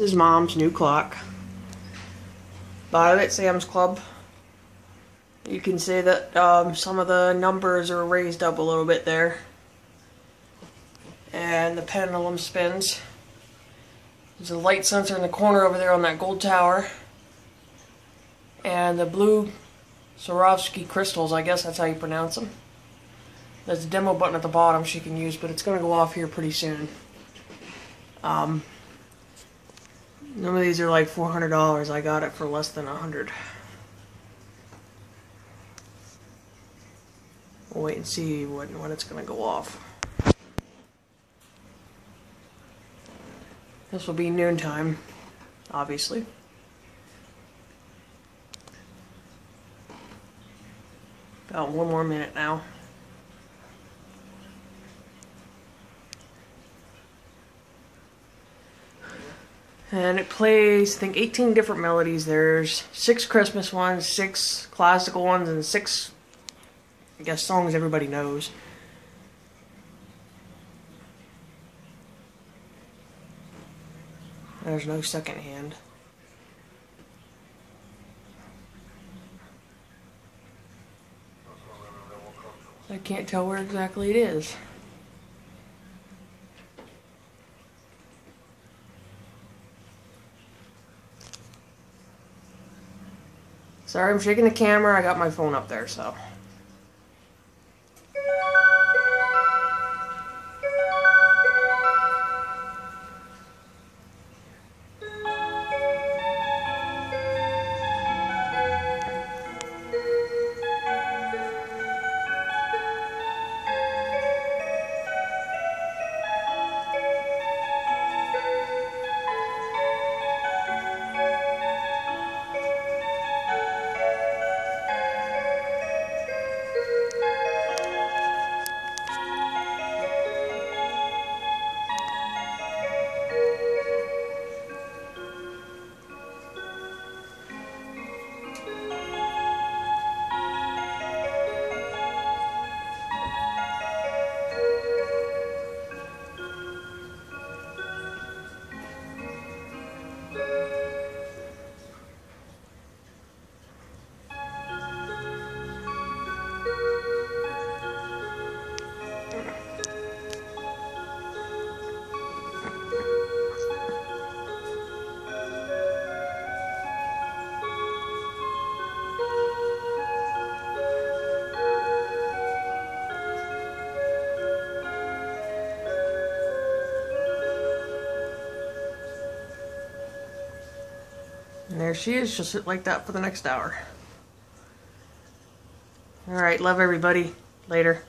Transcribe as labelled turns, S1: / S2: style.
S1: Is mom's new clock. Bought it at Sam's Club. You can see that um, some of the numbers are raised up a little bit there. And the pendulum spins. There's a light sensor in the corner over there on that gold tower. And the blue Swarovski crystals, I guess that's how you pronounce them. There's a demo button at the bottom she can use, but it's going to go off here pretty soon. Um, None of these are like $400. I got it for less than 100 We'll wait and see when, when it's going to go off. This will be noontime, obviously. About one more minute now. And it plays, I think, 18 different melodies. There's six Christmas ones, six classical ones, and six, I guess, songs everybody knows. There's no second hand. I can't tell where exactly it is. Sorry, I'm shaking the camera. I got my phone up there, so. And there she is. She'll sit like that for the next hour. Alright, love everybody. Later.